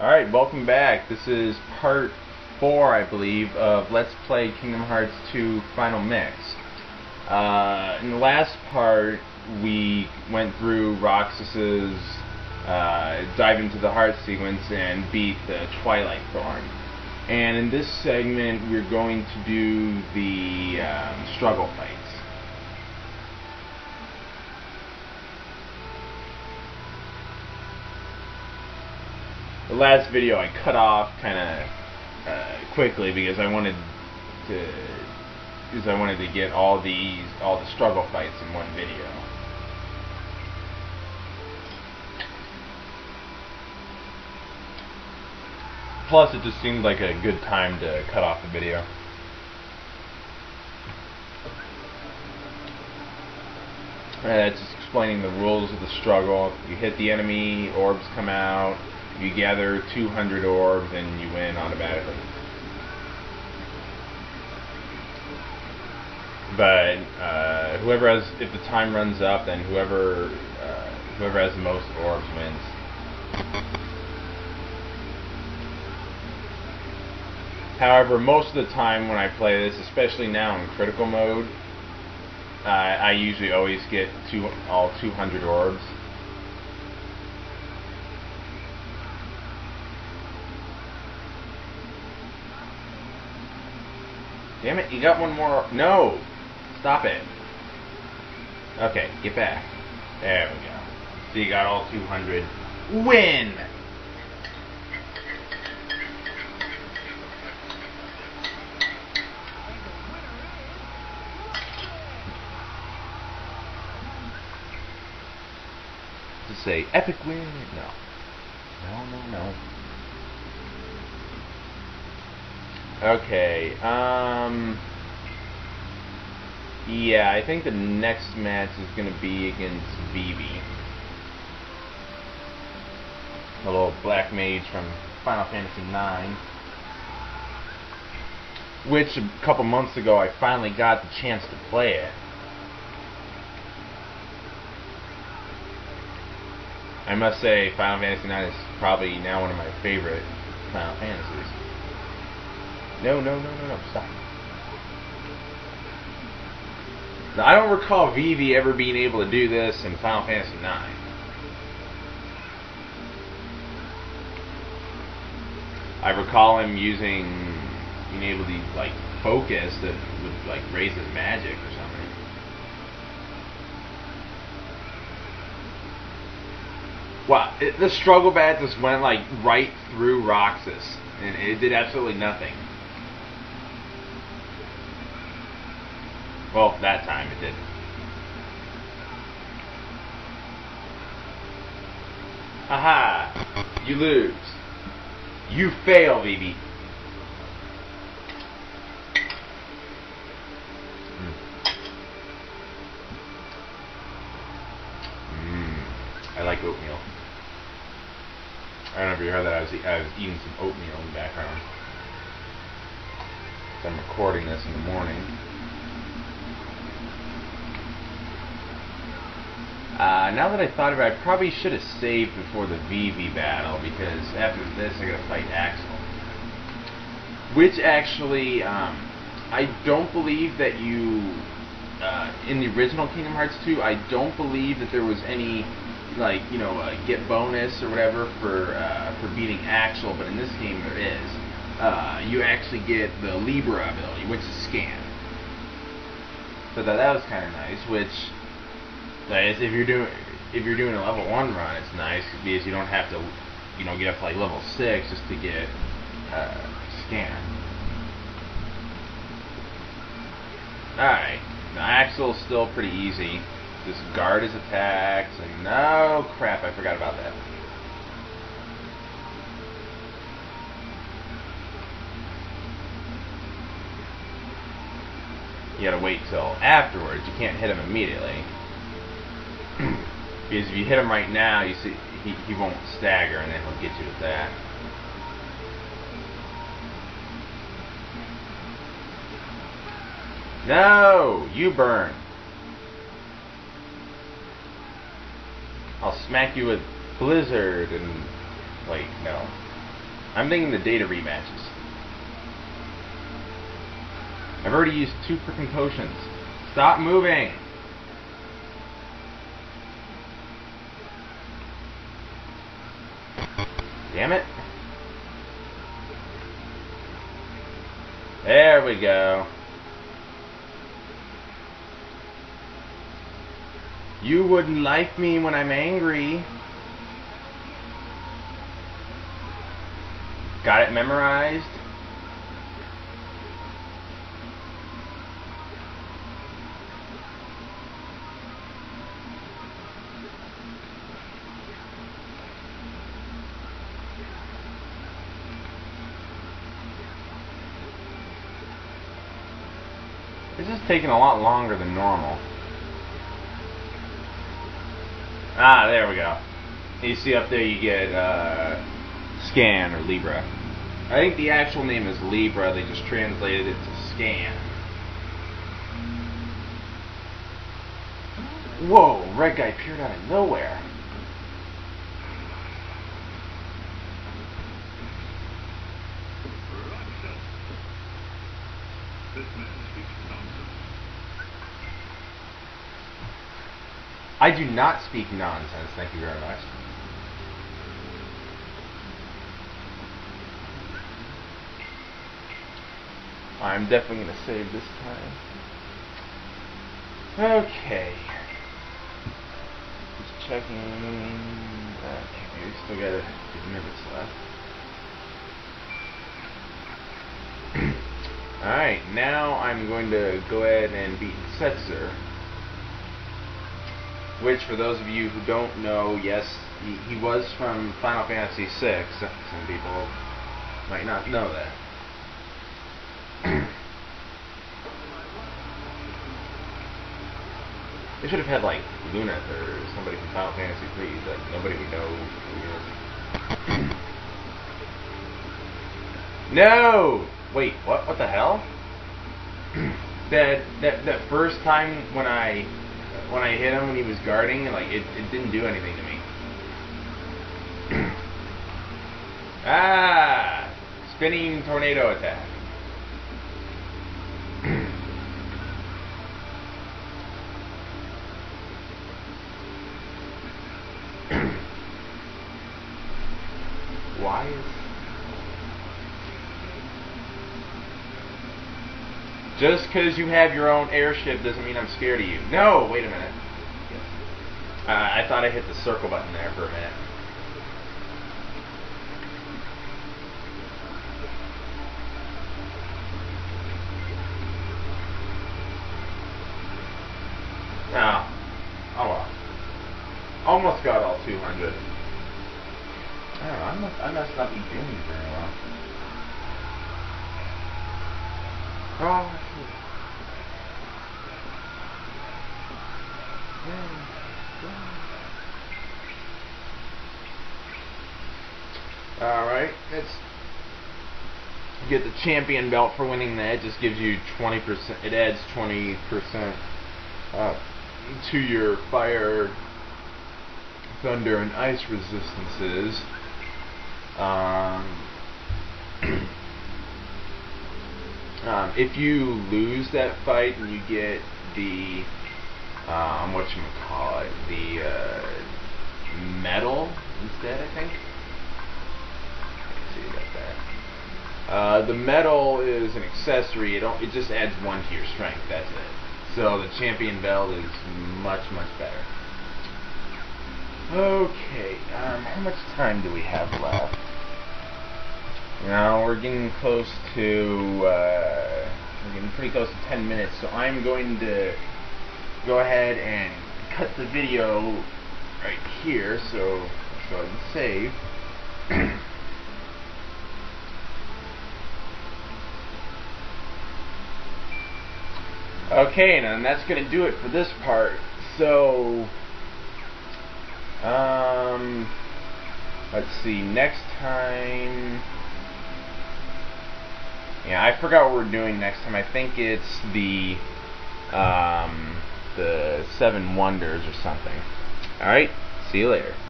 Alright, welcome back. This is part 4, I believe, of Let's Play Kingdom Hearts 2 Final Mix. Uh, in the last part, we went through Roxas's uh, dive into the heart sequence and beat the Twilight Thorn. And in this segment, we're going to do the um, struggle fights. The last video I cut off kind of uh, quickly because I wanted to because I wanted to get all these all the struggle fights in one video. Plus, it just seemed like a good time to cut off the video. Uh, just explaining the rules of the struggle. You hit the enemy, orbs come out, you gather 200 orbs and you win automatically. But uh, whoever has, if the time runs up, then whoever uh, whoever has the most orbs wins. However, most of the time when I play this, especially now in critical mode, uh, I usually always get two, all 200 orbs. Damn it, you got one more. No! Stop it. Okay, get back. There we go. So you got all 200. Win! To say epic win. No. No, no, no. Okay, um... Yeah, I think the next match is going to be against Vivi. A little black mage from Final Fantasy IX. Which, a couple months ago, I finally got the chance to play it. I must say, Final Fantasy IX is probably now one of my favorite Final Fantasies. No, no, no, no, no, stop. Now, I don't recall Vivi ever being able to do this in Final Fantasy IX. I recall him using, being able to, like, focus that would, like, raise his magic or something. Wow, it, the struggle bat just went, like, right through Roxas, and it did absolutely nothing. Well, that time it didn't. Aha! You lose. You fail, Vivi. Mm. Mm. I like oatmeal. I don't know if you heard that. I was, I was eating some oatmeal in the background. I'm recording this in the morning. Uh, now that I thought about it, I probably should have saved before the Vivi battle, because after this I gotta fight Axel. Which actually, um, I don't believe that you, uh, in the original Kingdom Hearts 2, I don't believe that there was any, like, you know, uh, get bonus or whatever for, uh, for beating Axel, but in this game there is. Uh, you actually get the Libra ability, which is Scan. So that, that was kind of nice, which If you're doing if you're doing a level one run, it's nice because you don't have to, you know, get up to like level six just to get uh, scan. All right, now Axel's still pretty easy. This guard is attacked, and no crap, I forgot about that. You gotta wait till afterwards. You can't hit him immediately. Because if you hit him right now, you see he, he won't stagger, and then he'll get you with that. No, you burn. I'll smack you with blizzard and wait, no. I'm thinking the data rematches. I've already used two freaking potions. Stop moving! Damn it. There we go. You wouldn't like me when I'm angry. Got it memorized? It's just taking a lot longer than normal. Ah, there we go. You see up there you get uh, Scan or Libra. I think the actual name is Libra, they just translated it to Scan. Whoa, red guy appeared out of nowhere. I do not speak nonsense, thank you very much. I'm definitely going to save this time. Okay. Just checking. Okay, we still got a few minutes left. Alright, now I'm going to go ahead and beat Setzer. Which, for those of you who don't know, yes, he, he was from Final Fantasy VI. Some people might not know that. They should have had like Luneth or somebody from Final Fantasy III that nobody would know who no! Wait, what? What the hell? that that that first time when I when I hit him when he was guarding, like it, it didn't do anything to me. ah, spinning tornado attack. Why is Just because you have your own airship doesn't mean I'm scared of you. No, wait a minute. Uh, I thought I hit the circle button there for a minute. Oh. Oh well. Almost got all 200. I don't know, I must, I must not be doing very well. Alright, let's get the champion belt for winning that. It just gives you 20%, it adds 20% uh, to your fire, thunder, and ice resistances. Um, um, if you lose that fight and you get the um, what you call it, the uh, medal instead, I think. Let's see about that. Uh, the medal is an accessory. It it just adds one to your strength. That's it. So the champion belt is much much better. Okay, um, how much time do we have left? Now we're getting close to uh, we're getting pretty close to 10 minutes, so I'm going to go ahead and cut the video right here. So let's go ahead and save. okay, and that's going to do it for this part. So, um, let's see, next time. Yeah, I forgot what we're doing next time. I think it's the um, the Seven Wonders or something. Alright, see you later.